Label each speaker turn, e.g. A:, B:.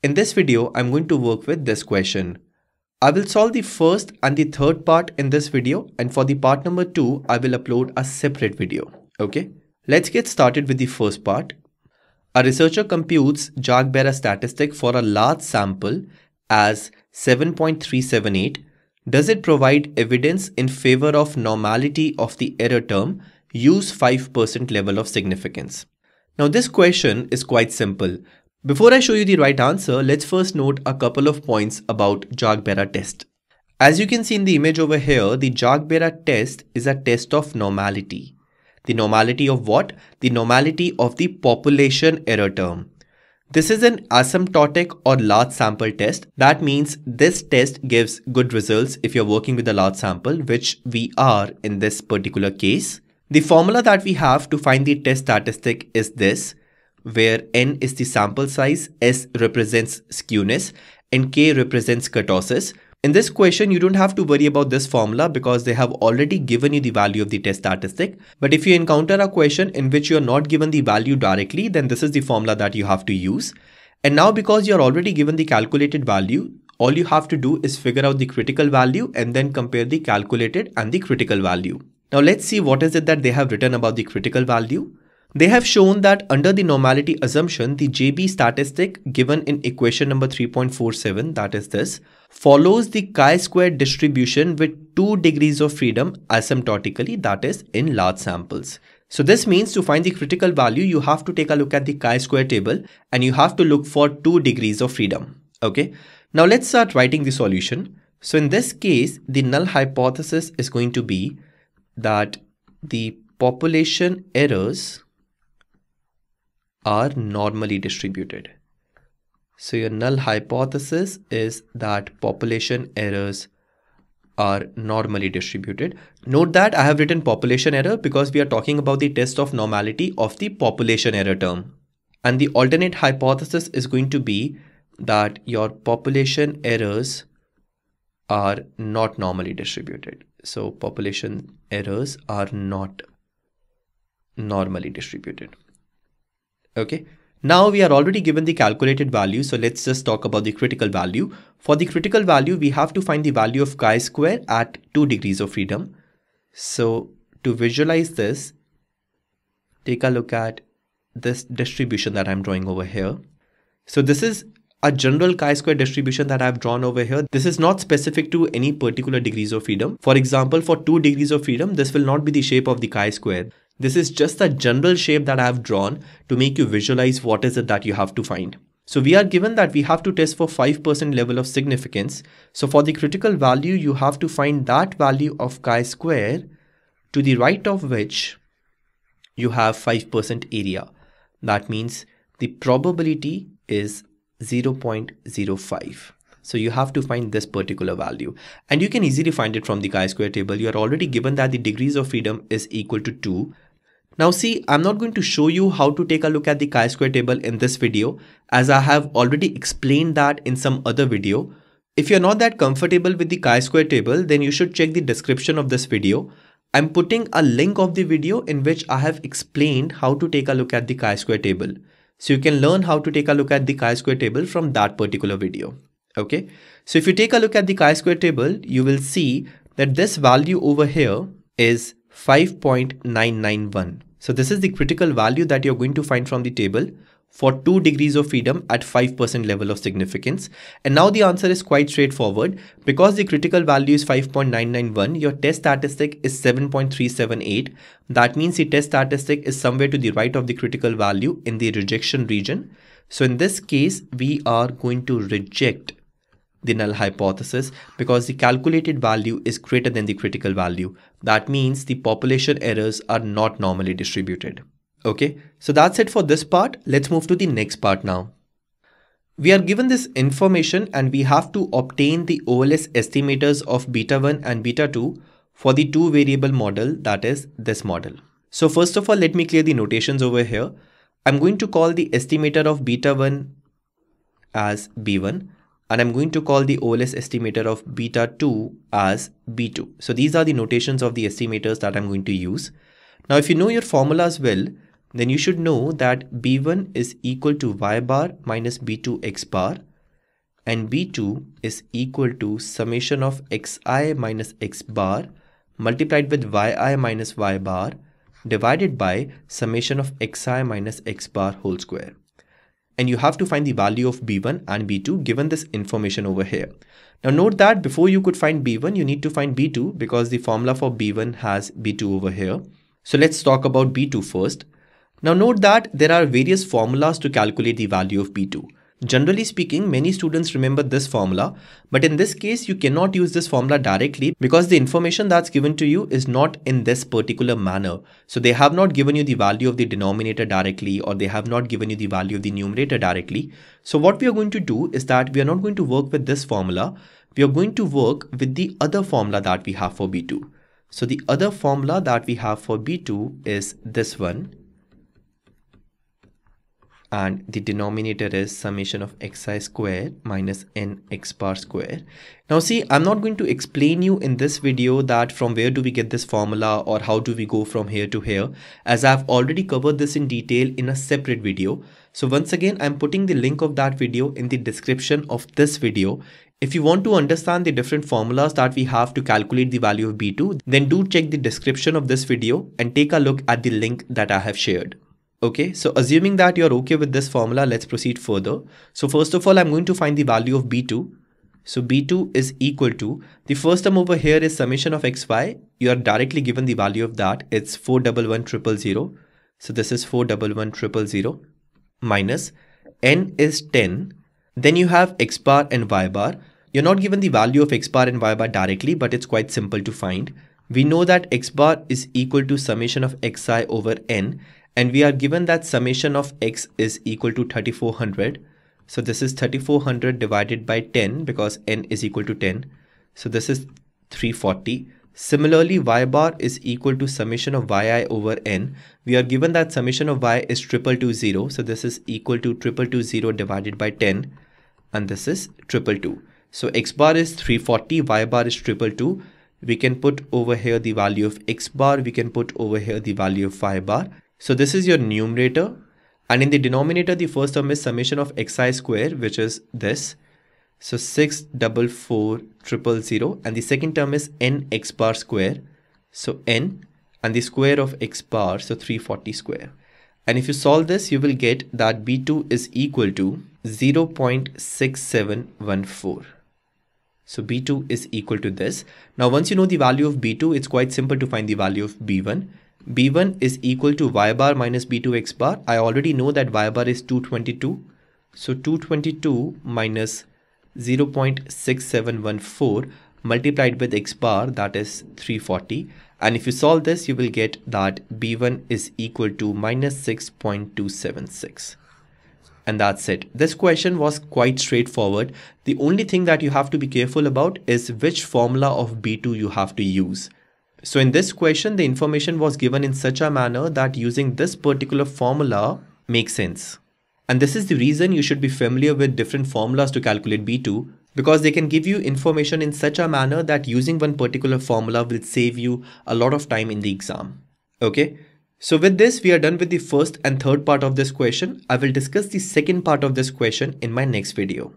A: In this video, I'm going to work with this question. I will solve the first and the third part in this video and for the part number two, I will upload a separate video. Okay, let's get started with the first part. A researcher computes Jarque-Bera statistic for a large sample as 7.378. Does it provide evidence in favor of normality of the error term? Use 5% level of significance. Now this question is quite simple. Before I show you the right answer, let's first note a couple of points about Jarque-Bera test. As you can see in the image over here, the Jarque-Bera test is a test of normality. The normality of what? The normality of the population error term. This is an asymptotic or large sample test. That means this test gives good results if you're working with a large sample, which we are in this particular case. The formula that we have to find the test statistic is this, where n is the sample size, s represents skewness, and k represents kurtosis. In this question, you don't have to worry about this formula because they have already given you the value of the test statistic. But if you encounter a question in which you're not given the value directly, then this is the formula that you have to use. And now because you're already given the calculated value, all you have to do is figure out the critical value and then compare the calculated and the critical value. Now let's see what is it that they have written about the critical value. They have shown that under the normality assumption, the JB statistic given in equation number 3.47, that is this, follows the chi-square distribution with 2 degrees of freedom asymptotically, that is in large samples. So this means to find the critical value, you have to take a look at the chi-square table and you have to look for 2 degrees of freedom. Okay. Now let's start writing the solution. So in this case, the null hypothesis is going to be that the population errors are normally distributed. So your null hypothesis is that population errors are normally distributed. Note that I have written population error because we are talking about the test of normality of the population error term. And the alternate hypothesis is going to be that your population errors are not normally distributed. So population errors are not normally distributed. Okay. Now we are already given the calculated value. So let's just talk about the critical value. For the critical value, we have to find the value of chi-square at 2 degrees of freedom. So to visualize this, take a look at this distribution that I'm drawing over here. So this is a general chi-square distribution that I've drawn over here. This is not specific to any particular degrees of freedom. For example, for 2 degrees of freedom, this will not be the shape of the chi-square. This is just a general shape that I've drawn to make you visualize what is it that you have to find. So we are given that we have to test for 5% level of significance. So for the critical value, you have to find that value of chi-square to the right of which you have 5% area. That means the probability is 0.05. So you have to find this particular value and you can easily find it from the chi-square table. You are already given that the degrees of freedom is equal to 2. Now see, I'm not going to show you how to take a look at the chi-square table in this video as I have already explained that in some other video. If you're not that comfortable with the chi-square table, then you should check the description of this video. I'm putting a link of the video in which I have explained how to take a look at the chi-square table. So you can learn how to take a look at the chi-square table from that particular video. Okay. So if you take a look at the chi-square table, you will see that this value over here is 5.991. So this is the critical value that you're going to find from the table for 2 degrees of freedom at 5% level of significance. And now the answer is quite straightforward. Because the critical value is 5.991, your test statistic is 7.378. That means the test statistic is somewhere to the right of the critical value in the rejection region. So in this case, we are going to reject the null hypothesis because the calculated value is greater than the critical value. That means the population errors are not normally distributed. Okay, so that's it for this part. Let's move to the next part now. We are given this information and we have to obtain the OLS estimators of beta 1 and beta 2 for the two variable model that is this model. So first of all, let me clear the notations over here. I'm going to call the estimator of beta 1 as B1 and I'm going to call the OLS estimator of beta 2 as B2. So these are the notations of the estimators that I'm going to use. Now if you know your formulas well, then you should know that b1 is equal to y bar minus b2 x bar and b2 is equal to summation of xi minus x bar multiplied with yi minus y bar divided by summation of xi minus x bar whole square. And you have to find the value of b1 and b2 given this information over here. Now note that before you could find b1, you need to find b2 because the formula for b1 has b2 over here. So let's talk about b2 first. Now note that there are various formulas to calculate the value of b2. Generally speaking, many students remember this formula, but in this case, you cannot use this formula directly because the information that's given to you is not in this particular manner. So they have not given you the value of the denominator directly or they have not given you the value of the numerator directly. So what we are going to do is that we are not going to work with this formula. We are going to work with the other formula that we have for B2. So the other formula that we have for B2 is this one and the denominator is summation of xi square minus n x bar square. Now see, I'm not going to explain you in this video that from where do we get this formula or how do we go from here to here as I've already covered this in detail in a separate video. So once again, I'm putting the link of that video in the description of this video. If you want to understand the different formulas that we have to calculate the value of B2, then do check the description of this video and take a look at the link that I have shared. Okay, so assuming that you're okay with this formula, let's proceed further. So first of all, I'm going to find the value of B2. So B2 is equal to, the first term over here is summation of xy. You are directly given the value of that. It's 411000. So this is 411000 minus n is 10. Then you have x bar and y bar. You're not given the value of x bar and y bar directly, but it's quite simple to find. We know that x bar is equal to summation of xi over n and we are given that summation of x is equal to 3400 so this is 3400 divided by 10 because n is equal to 10 so this is 340 similarly y bar is equal to summation of yi over n. We are given that summation of y is triple two zero. So this is equal to triple two zero divided by 10 and this is triple two. So x bar is 340 y bar is triple two. We can put over here the value of x bar. We can put over here the value of y bar so this is your numerator and in the denominator the first term is summation of xi square which is this. So 6 double 4 triple 0 and the second term is n x bar square. So n and the square of x bar so 340 square. And if you solve this you will get that b2 is equal to 0 0.6714. So B2 is equal to this. Now once you know the value of B2, it's quite simple to find the value of B1 b1 is equal to y bar minus b2 x bar. I already know that y bar is 222. So 222 minus 0.6714 multiplied with x bar that is 340 and if you solve this you will get that b1 is equal to minus 6.276 and that's it. This question was quite straightforward. The only thing that you have to be careful about is which formula of b2 you have to use so in this question, the information was given in such a manner that using this particular formula makes sense. And this is the reason you should be familiar with different formulas to calculate B2 because they can give you information in such a manner that using one particular formula will save you a lot of time in the exam. Okay. So with this, we are done with the first and third part of this question. I will discuss the second part of this question in my next video.